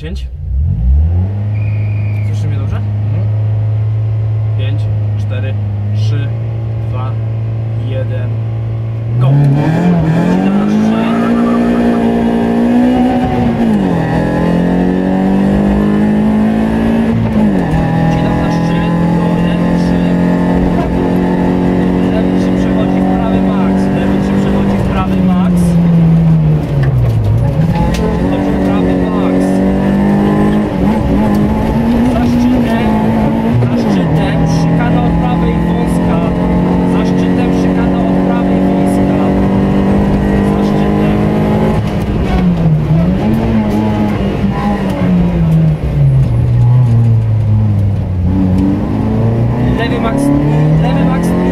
10. Słyszysz mnie dobrze? 5, 4, Level Max. Level Max.